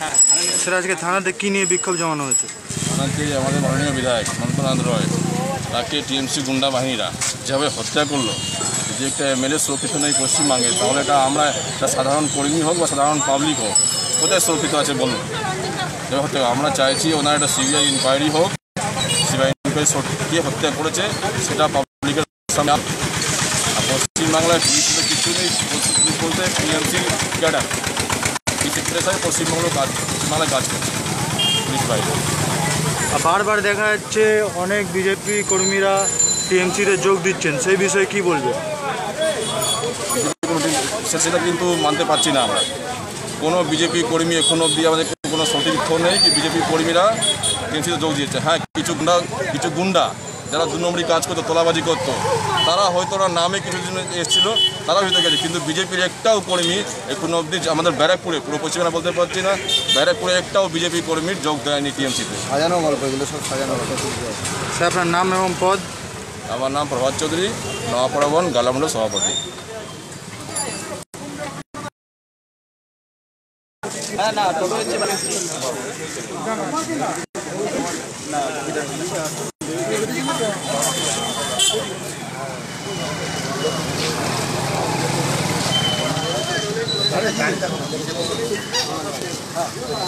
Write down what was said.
Sir, আজকে থানাতে কি নিয়ে বিক্ষোভ জমানো হয়েছে? ওনাকে আমাদের মাননীয় বিধায়ক মন্ত্রনাথ রয়, তাকে টিএমসি গুন্ডা বাহিনীরা যেভাবে হত্যা করল, যে একটা এমএলএ সুরক্ষিত নেই পশ্চিমবঙ্গে তাহলে এটা আমরা একটা সাধারণ কর্মী হোক বা সাধারণ পাবলিক হোক, কোথায় সুরক্ষিত আছে বলুন? হত্যা আমরা চাইছি ওনার একটা সিবিআই ইনকোয়ারি হোক সিবিআই ইনকোয়ারি কে হত্যা করেছে, সেটা পাবলিকের সামনে পশ্চিমবাংলায় কিছু নেই বলতে টিএমসি ক্যাডার। এই সেক্রেটারি পশ্চিমবঙ্গ কাজ পশ্চিমবাংলায় কাজ করছে। পুলিশ আর বারবার দেখা যাচ্ছে অনেক বিজেপি কর্মীরা টিএমসিতে যোগ দিচ্ছেন। সেই বিষয়ে কি বলবে সেটা কিন্তু মানতে পারছি না আমরা। কোনো বিজেপি কর্মী এখনও অবধি আমাদের কোনো সঠিক নেই কি বিজেপি কর্মীরা টিএমসিতে যোগ দিয়েছে। হ্যাঁ কিছু গুন্ডা কিছু গুন্ডা যারা দু নম্বরী কাজ করতো তোলাবাজি করতো তারা হয়তো ওরা নামে কিছুদিন এসেছিল তারা হয়তো গেছে। কিন্তু বিজেপির একটাও কর্মী এখন অবধি আমাদের ব্যারাকপুরে পুরো পশ্চিমবঙ্গ বলতে পারছি না ব্যারাকপুরে একটাও বিজেপি কর্মীর যোগ দেয়নি টিএমসিতে। সাজানো গল্প এগুলো সব সাজানো গল্প। স্যার আপনার নাম এবং পদ? আমার নাম প্রভাত চৌধুরী নওয়াপাড়া গালামন্ড সভাপতি। হ্যাঁ না あっ。